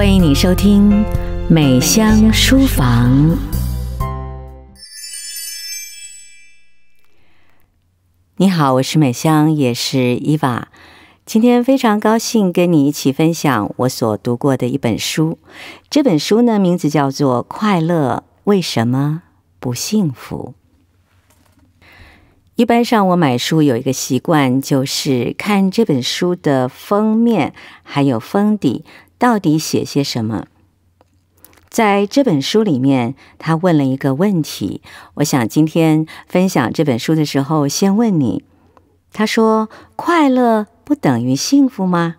欢迎你收听《美香书房》。你好，我是美香，也是伊娃。今天非常高兴跟你一起分享我所读过的一本书。这本书呢，名字叫做《快乐为什么不幸福》。一般上，我买书有一个习惯，就是看这本书的封面还有封底到底写些什么。在这本书里面，他问了一个问题，我想今天分享这本书的时候，先问你。他说：“快乐不等于幸福吗？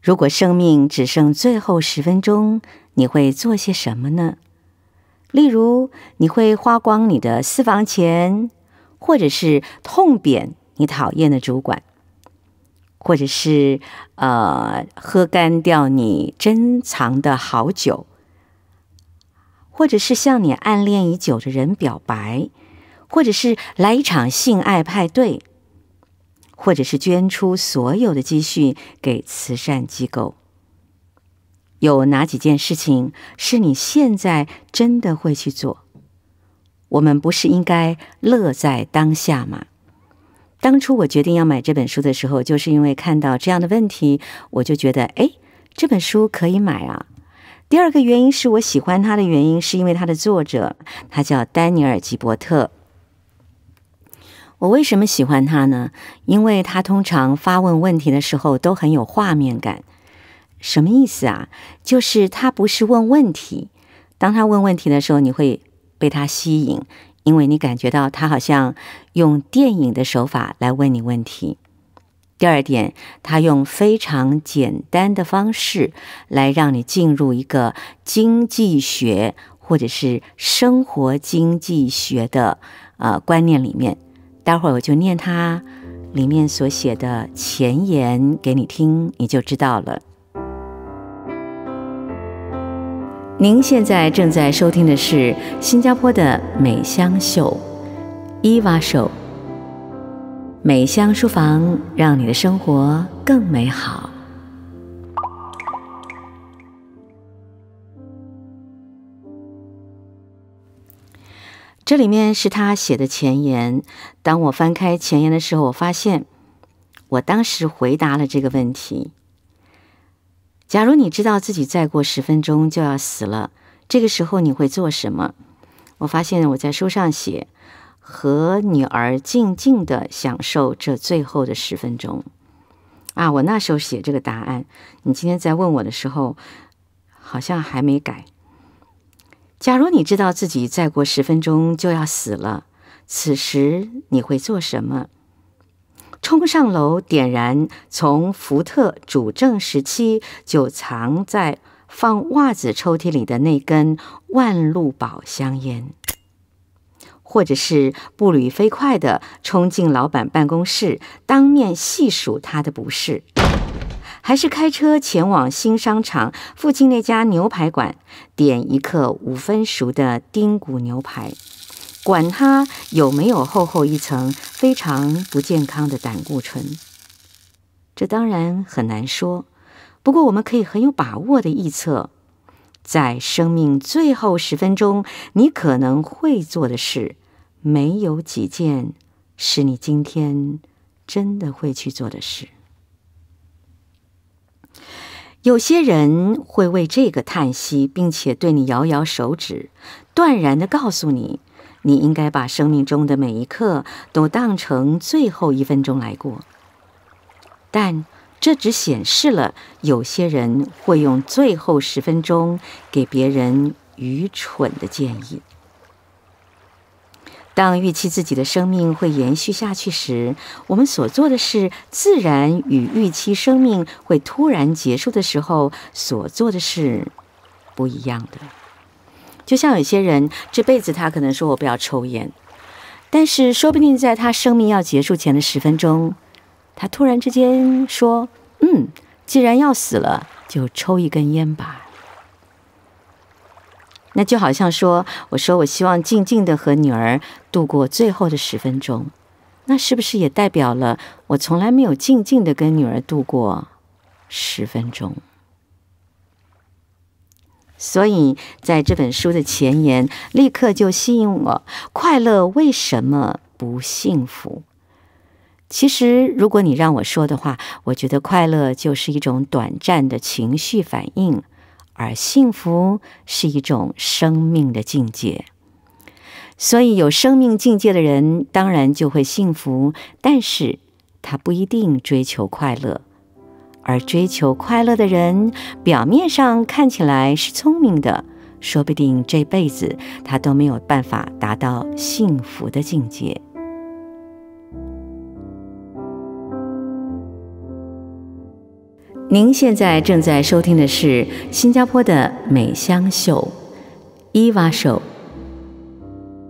如果生命只剩最后十分钟，你会做些什么呢？例如，你会花光你的私房钱。”或者是痛扁你讨厌的主管，或者是呃喝干掉你珍藏的好酒，或者是向你暗恋已久的人表白，或者是来一场性爱派对，或者是捐出所有的积蓄给慈善机构。有哪几件事情是你现在真的会去做？我们不是应该乐在当下吗？当初我决定要买这本书的时候，就是因为看到这样的问题，我就觉得，哎，这本书可以买啊。第二个原因是我喜欢它的原因，是因为它的作者他叫丹尼尔·吉伯特。我为什么喜欢他呢？因为他通常发问问题的时候都很有画面感。什么意思啊？就是他不是问问题，当他问问题的时候，你会。被他吸引，因为你感觉到他好像用电影的手法来问你问题。第二点，他用非常简单的方式来让你进入一个经济学或者是生活经济学的呃观念里面。待会儿我就念他里面所写的前言给你听，你就知道了。您现在正在收听的是新加坡的美香秀，伊娃秀。美香书房，让你的生活更美好。这里面是他写的前言。当我翻开前言的时候，我发现我当时回答了这个问题。假如你知道自己再过十分钟就要死了，这个时候你会做什么？我发现我在书上写和女儿静静的享受这最后的十分钟。啊，我那时候写这个答案，你今天在问我的时候，好像还没改。假如你知道自己再过十分钟就要死了，此时你会做什么？冲上楼，点燃从福特主政时期就藏在放袜子抽屉里的那根万路宝香烟，或者是步履飞快的冲进老板办公室，当面细数他的不是，还是开车前往新商场附近那家牛排馆，点一克五分熟的丁骨牛排。管它有没有厚厚一层非常不健康的胆固醇，这当然很难说。不过我们可以很有把握的预测，在生命最后十分钟，你可能会做的事，没有几件是你今天真的会去做的事。有些人会为这个叹息，并且对你摇摇手指，断然的告诉你。你应该把生命中的每一刻都当成最后一分钟来过，但这只显示了有些人会用最后十分钟给别人愚蠢的建议。当预期自己的生命会延续下去时，我们所做的事自然与预期生命会突然结束的时候所做的事不一样的。就像有些人这辈子他可能说我不要抽烟，但是说不定在他生命要结束前的十分钟，他突然之间说：“嗯，既然要死了，就抽一根烟吧。”那就好像说，我说我希望静静的和女儿度过最后的十分钟，那是不是也代表了我从来没有静静的跟女儿度过十分钟？所以在这本书的前言，立刻就吸引我：快乐为什么不幸福？其实，如果你让我说的话，我觉得快乐就是一种短暂的情绪反应，而幸福是一种生命的境界。所以，有生命境界的人当然就会幸福，但是他不一定追求快乐。而追求快乐的人，表面上看起来是聪明的，说不定这辈子他都没有办法达到幸福的境界。您现在正在收听的是新加坡的美香秀伊娃秀，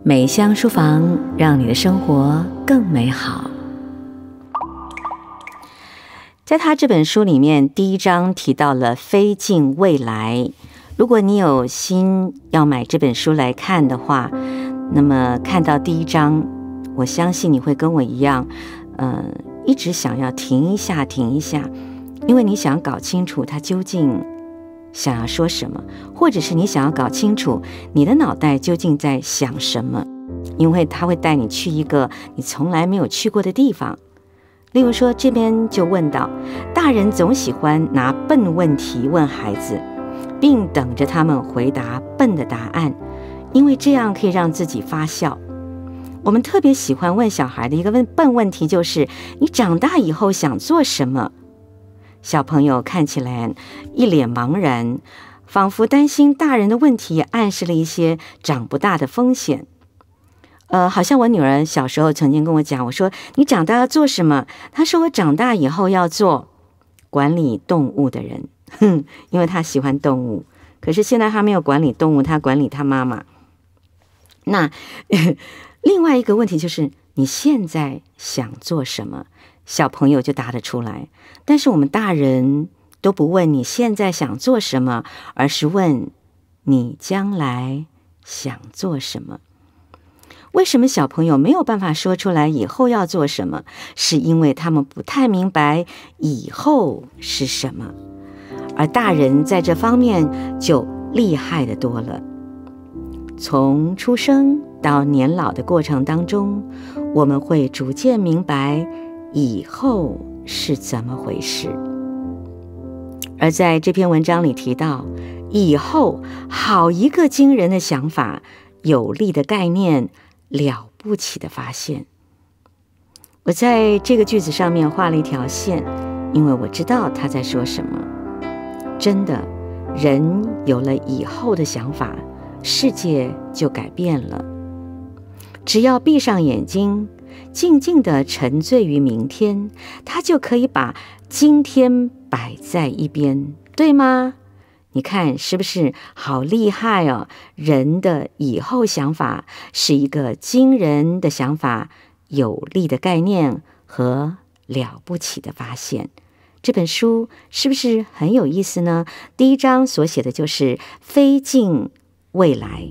美香书房，让你的生活更美好。在他这本书里面，第一章提到了飞进未来。如果你有心要买这本书来看的话，那么看到第一章，我相信你会跟我一样，嗯，一直想要停一下，停一下，因为你想搞清楚他究竟想要说什么，或者是你想要搞清楚你的脑袋究竟在想什么，因为他会带你去一个你从来没有去过的地方。例如说，这边就问到，大人总喜欢拿笨问题问孩子，并等着他们回答笨的答案，因为这样可以让自己发笑。我们特别喜欢问小孩的一个问笨问题，就是你长大以后想做什么？小朋友看起来一脸茫然，仿佛担心大人的问题暗示了一些长不大的风险。呃，好像我女儿小时候曾经跟我讲，我说你长大要做什么？她说我长大以后要做管理动物的人，哼，因为她喜欢动物。可是现在她没有管理动物，她管理她妈妈。那 另外一个问题就是，你现在想做什么？小朋友就答得出来，但是我们大人都不问你现在想做什么，而是问你将来想做什么。为什么小朋友没有办法说出来以后要做什么？是因为他们不太明白以后是什么，而大人在这方面就厉害的多了。从出生到年老的过程当中，我们会逐渐明白以后是怎么回事。而在这篇文章里提到，以后好一个惊人的想法，有力的概念。了不起的发现！我在这个句子上面画了一条线，因为我知道他在说什么。真的，人有了以后的想法，世界就改变了。只要闭上眼睛，静静的沉醉于明天，他就可以把今天摆在一边，对吗？你看是不是好厉害哦？人的以后想法是一个惊人的想法，有力的概念和了不起的发现。这本书是不是很有意思呢？第一章所写的就是飞进未来。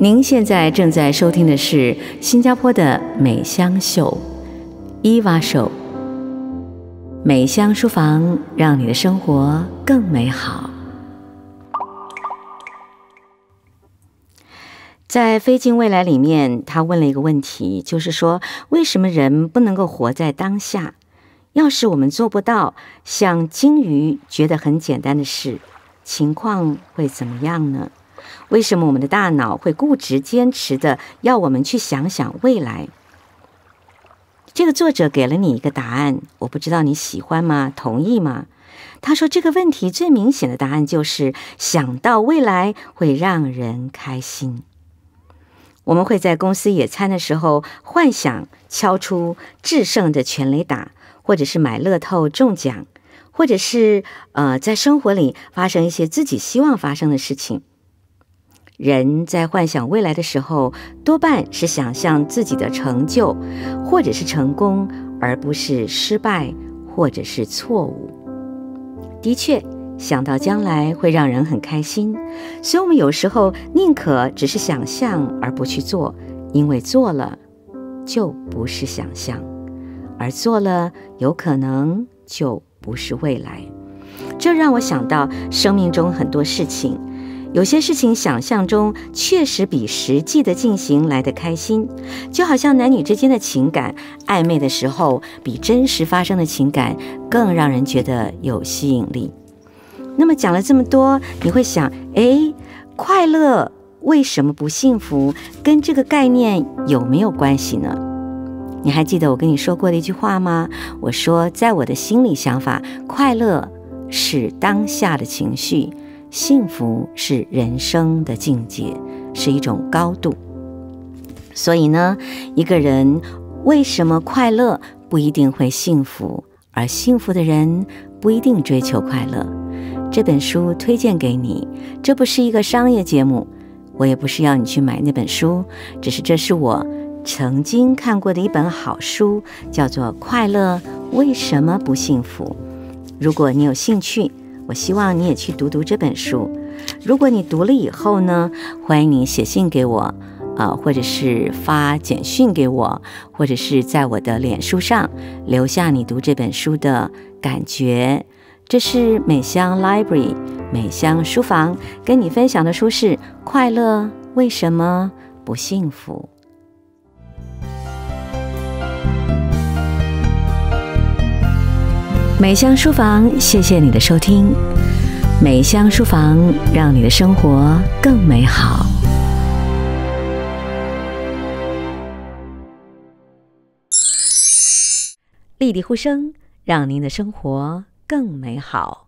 您现在正在收听的是新加坡的美香秀伊娃秀，美香书房，让你的生活更美好。在《飞进未来》里面，他问了一个问题，就是说，为什么人不能够活在当下？要是我们做不到像鲸鱼觉得很简单的事，情况会怎么样呢？为什么我们的大脑会固执坚持的要我们去想想未来？这个作者给了你一个答案，我不知道你喜欢吗？同意吗？他说这个问题最明显的答案就是想到未来会让人开心。我们会在公司野餐的时候幻想敲出制胜的全垒打，或者是买乐透中奖，或者是呃在生活里发生一些自己希望发生的事情。人在幻想未来的时候，多半是想象自己的成就，或者是成功，而不是失败或者是错误。的确，想到将来会让人很开心，所以我们有时候宁可只是想象而不去做，因为做了就不是想象，而做了有可能就不是未来。这让我想到生命中很多事情。有些事情想象中确实比实际的进行来得开心，就好像男女之间的情感暧昧的时候，比真实发生的情感更让人觉得有吸引力。那么讲了这么多，你会想，哎，快乐为什么不幸福？跟这个概念有没有关系呢？你还记得我跟你说过的一句话吗？我说，在我的心里想法，快乐是当下的情绪。幸福是人生的境界，是一种高度。所以呢，一个人为什么快乐不一定会幸福，而幸福的人不一定追求快乐。这本书推荐给你，这不是一个商业节目，我也不是要你去买那本书，只是这是我曾经看过的一本好书，叫做《快乐为什么不幸福》。如果你有兴趣。我希望你也去读读这本书。如果你读了以后呢，欢迎你写信给我，啊，或者是发简讯给我，或者是在我的脸书上留下你读这本书的感觉。这是美香 Library 美香书房跟你分享的书是《快乐为什么不幸福》。美香书房，谢谢你的收听。美香书房，让你的生活更美好。丽丽呼声，让您的生活更美好。